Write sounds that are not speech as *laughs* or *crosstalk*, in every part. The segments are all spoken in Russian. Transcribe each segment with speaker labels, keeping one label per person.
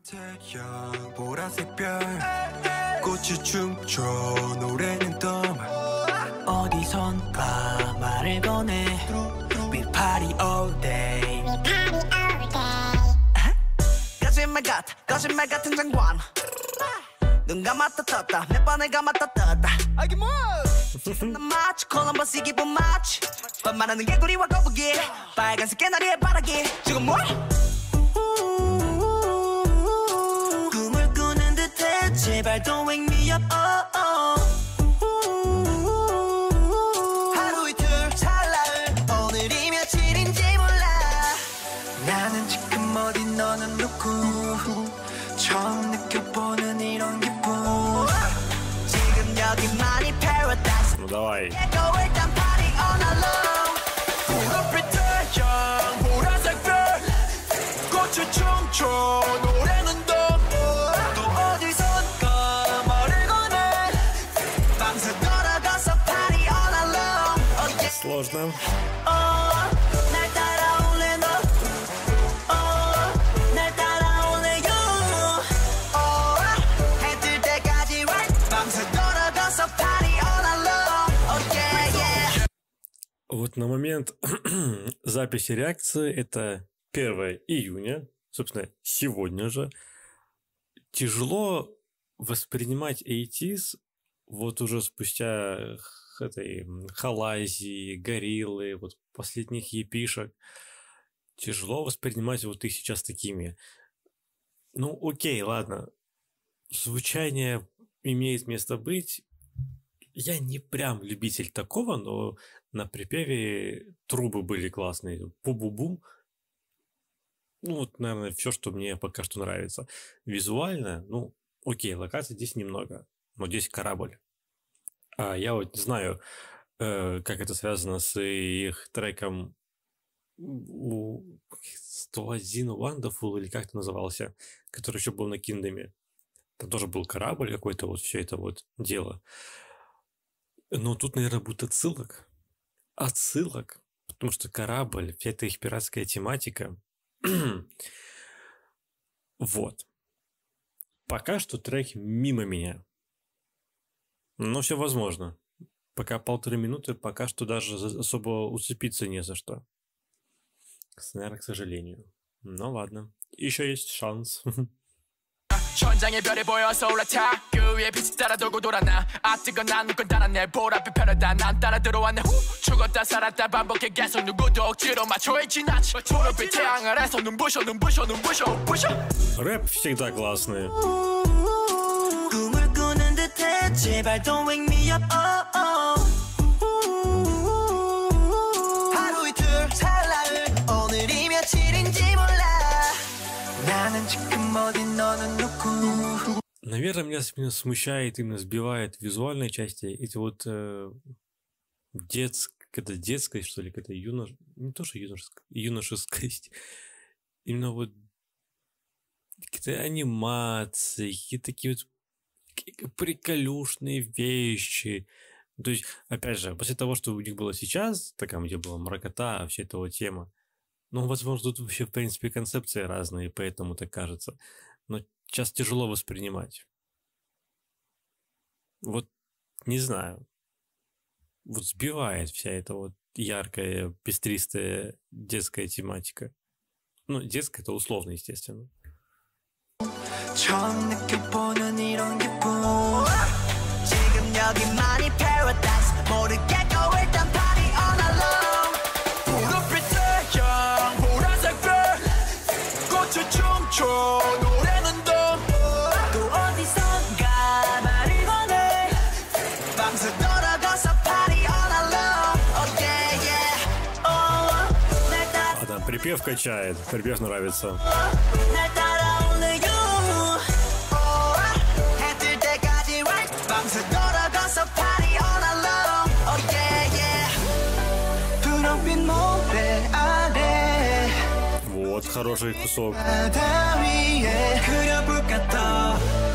Speaker 1: 태양 보라색 별. 꽃이 춤춰 노래는 떠만 어디선가 말을 거네. We party all day.
Speaker 2: 거짓말 같아 거짓말 같은 장관. 눈 감았다 떴다 몇 번을 감았다 떴다. 난 마치 콜럼버스 기분 마치 반말하는 개구리와 거북이. 빨간색 개나리의 바라기. 지금 뭐?
Speaker 1: 제발 don't wake me up oh, oh.
Speaker 2: 하루 이틀 살라을 오늘이 며칠인지 몰라.
Speaker 1: 나는 지금 어디 너는 누구? 처음 느껴보는 이런 기분.
Speaker 2: 지금 여기 많이
Speaker 1: 어,
Speaker 2: paradise 너다와이 yeah
Speaker 3: Вот на момент *clears throat* записи реакции это 1 июня, собственно, сегодня же. Тяжело воспринимать 80 вот уже спустя этой Халазии, Гориллы, вот последних епишек. Тяжело воспринимать вот их сейчас такими. Ну, окей, ладно. Звучание имеет место быть. Я не прям любитель такого, но на припеве трубы были классные. Бу-бу-бум. Ну, вот, наверное, все, что мне пока что нравится. Визуально, ну, окей, локаций здесь немного, но здесь корабль. А я вот не знаю, э, как это связано с их треком у- 101 Wonderful, или как это назывался, который еще был на Киндеме. Там тоже был корабль какой-то, вот все это вот дело. Но тут, наверное, будет отсылок. Отсылок. Потому что корабль, вся эта их пиратская тематика. *clears throat* вот. Пока что трек мимо меня. Но все возможно. Пока полторы минуты, пока что даже за- особо уцепиться не за что. С- Наверное, к сожалению. Ну ладно. Еще есть шанс. *laughs*
Speaker 4: 천장에 별이 보여서 올라타 그 위에 빛이 따라 돌고 돌아나 아 뜨거 난 누군 따라내 보랏빛 패러다 난 따라 들어왔네 후 죽었다 살았다 반복해 계속 누구도 억지로 맞춰있진 않지 보랏빛 태양 아래서 눈부셔 눈부셔 눈부셔 부셔
Speaker 3: Рэп всегда классный.
Speaker 1: 꿈을 꾸는 듯해 제발 don't wake me up oh, oh.
Speaker 2: 하루 이틀 찰나을 오늘이 며칠인지 몰라
Speaker 1: 나는 지금 어디 너는 누구
Speaker 3: Наверное, меня именно смущает, именно сбивает визуальной части эти вот э, детск, какая-то детскость, что ли, какая-то юнош... не то, что юношеская, юношескость, именно вот какие-то анимации, какие-то такие вот какие- приколюшные вещи. То есть, опять же, после того, что у них было сейчас, такая, где была мракота, вся эта вот тема, ну, возможно, тут вообще, в принципе, концепции разные, поэтому так кажется. Но сейчас тяжело воспринимать. Вот, не знаю. Вот сбивает вся эта вот яркая, пестристая детская тематика. Ну, детская это условно, естественно.
Speaker 1: 처음 느껴보 모래
Speaker 2: 아래
Speaker 3: Вот хороший кусок.
Speaker 1: 바다 위에 그려볼까 더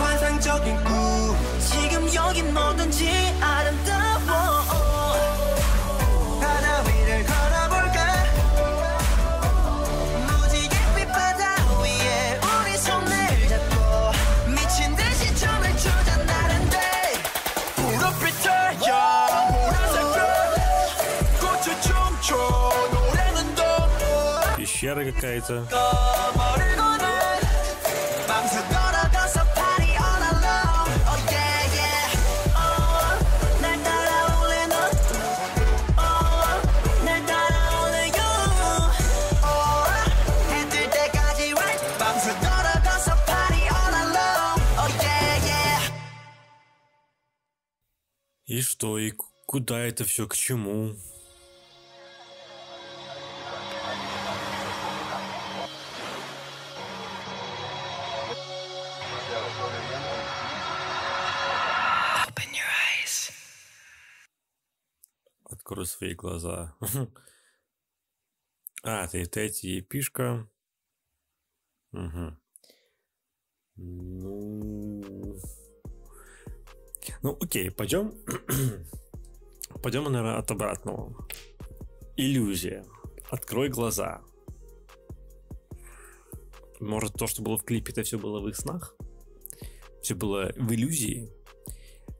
Speaker 1: 환상적인 꿈
Speaker 2: 지금 여긴 뭐든지 yeah yeah.
Speaker 3: И что, и куда это все, к чему? Открой свои глаза. *laughs* А, ты эти пишка. Угу. Ну... Ну, окей, пойдем. *clears throat* пойдем, наверное, от обратного. Иллюзия. Открой глаза. Может, то, что было в клипе, это все было в их снах? Все было в иллюзии?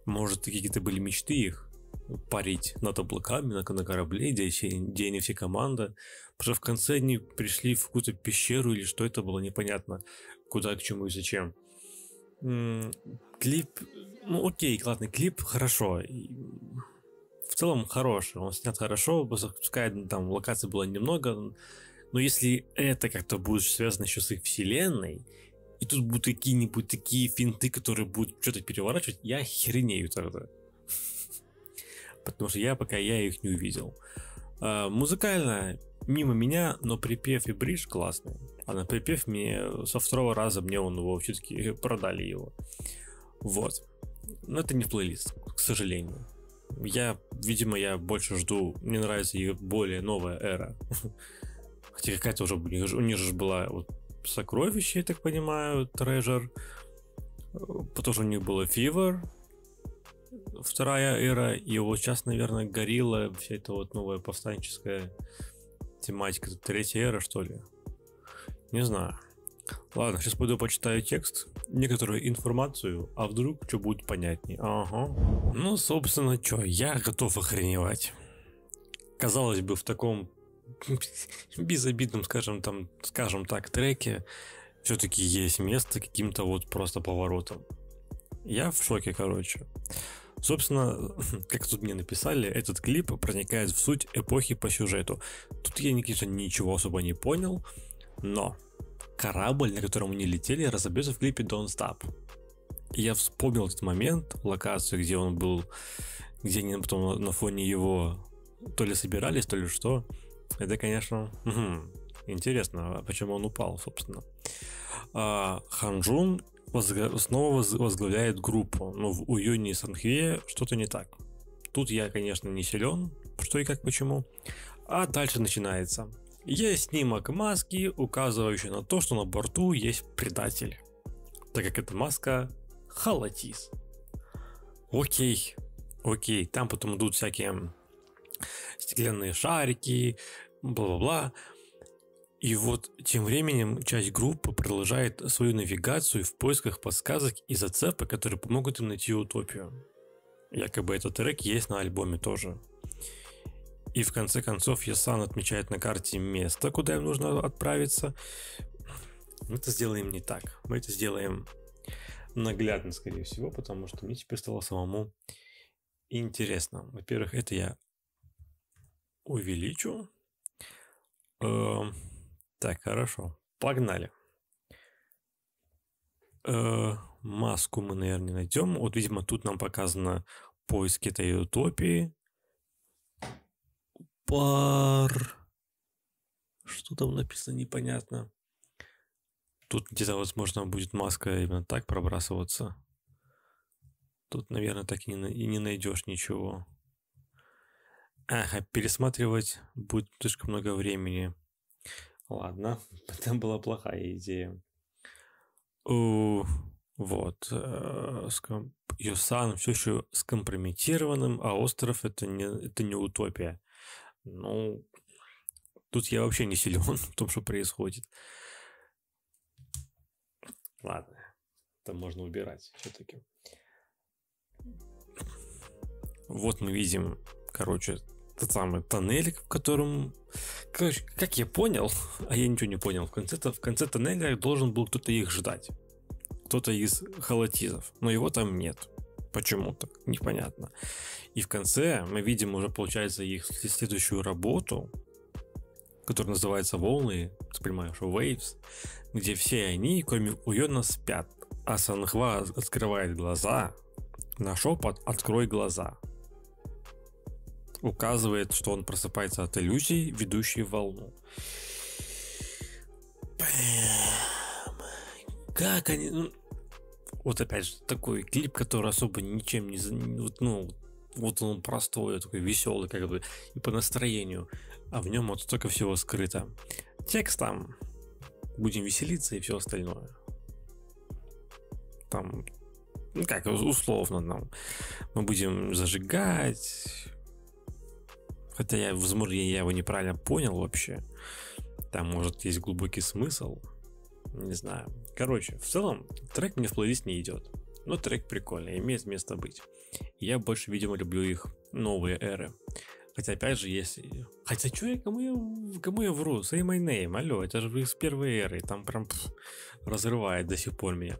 Speaker 3: Может, какие-то были мечты их? Парить над облаками, на, на корабле, где, где они все команда. Потому в конце они пришли в какую-то пещеру или что это было, непонятно. Куда, к чему и зачем. Клип, ну окей, ладно, клип хорошо. В целом хороший, он снят хорошо, пускай там локаций было немного, но если это как-то будет связано еще с их вселенной, и тут будут какие-нибудь такие финты, которые будут что-то переворачивать, я хренею тогда потому что я пока я их не увидел. А, музыкально мимо меня, но припев и бридж классный. А на припев мне со второго раза мне он его все-таки *laughs* продали его. Вот. Но это не плейлист, к сожалению. Я, видимо, я больше жду. Мне нравится ее более новая эра. *laughs* Хотя какая-то уже у них, у них же была вот сокровище, я так понимаю, Treasure. Потом же у них было Fever, вторая эра, и вот сейчас, наверное, горила вся эта вот новая повстанческая тематика. Это третья эра, что ли? Не знаю. Ладно, сейчас пойду почитаю текст, некоторую информацию, а вдруг что будет понятнее. Ага. Ну, собственно, что, я готов охреневать. Казалось бы, в таком *laughs* безобидном, скажем, там, скажем так, треке все-таки есть место каким-то вот просто поворотом. Я в шоке, короче. Собственно, *laughs* как тут мне написали, этот клип проникает в суть эпохи по сюжету. Тут я, конечно, ничего особо не понял, но корабль, на котором они летели, разобьется в клипе Don't Stop. И я вспомнил этот момент, локацию, где он был, где они потом на- фоне его то ли собирались, то ли что. Это, конечно, *laughs* интересно, а почему он упал, собственно. А, Ханжун возга- снова воз- возглавляет группу, но в Уюне и Санхве что-то не так. Тут я, конечно, не силен, что и как почему. А дальше начинается. Есть снимок маски, указывающий на то, что на борту есть предатель. Так как эта маска Халатис. Окей, окей, там потом идут всякие стеклянные шарики, бла-бла-бла. И вот тем временем часть группы продолжает свою навигацию в поисках подсказок и зацепок, которые помогут им найти утопию. Якобы этот трек есть на альбоме тоже. И в конце концов Ясан отмечает на карте место, куда им нужно отправиться. Мы это сделаем не так. Мы это сделаем наглядно, скорее всего, потому что мне теперь стало самому интересно. Во-первых, это я увеличу. Эм, Так, хорошо. Погнали. Э, маску мы, наверное, найдем. Вот, видимо, тут нам показано поиск этой утопии. Пар. Что там написано, непонятно. Тут где-то, возможно, будет маска именно так пробрасываться. Тут, наверное, так и не, и не найдешь ничего. Ага, пересматривать будет слишком много времени. Ладно, *laughs* это была плохая идея. Вот. э, Юсан все еще скомпрометированным, а остров это не, это не утопия. Ну, тут я вообще не силен *laughs* в том, что происходит. Ладно, это можно убирать все-таки. Вот мы видим, короче, тот самый тоннель, в котором Короче, как я понял, *laughs* а я ничего не понял, в конце, в конце тоннеля должен был кто-то их ждать. Кто-то из халатизов, но его там нет. Почему-то, непонятно. И в конце мы видим уже, получается, их следующую работу, которая называется «Волны», ты понимаешь, «Waves», где все они, кроме Уйона, спят, а Санхва открывает глаза, на шепот «Открой глаза» указывает, что он просыпается от иллюзий, ведущей волну. Как они... Ну, вот опять же, такой клип, который особо ничем не... Вот, ну, вот он простой, такой веселый, как бы, и по настроению. А в нем вот столько всего скрыто. Текст там. Будем веселиться и все остальное. Там, ну как, условно, нам. Мы будем зажигать, Хотя я, возможно, я его неправильно понял вообще. Там, может, есть глубокий смысл. Не знаю. Короче, в целом, трек мне в плейлист не идет. Но трек прикольный, имеет место быть. Я больше, видимо, люблю их новые эры. Хотя, опять же, если... Хотя, что я, кому я, кому я вру? Say my name, алло, это же с первой эры. Там прям пф, разрывает до сих пор меня.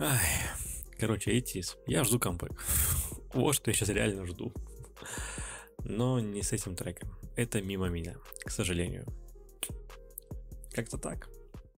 Speaker 3: Ай. Короче, ATS. Я жду камбэк. *laughs* Вот что я сейчас реально жду но не с этим треком. Это мимо меня, к сожалению. Как-то так.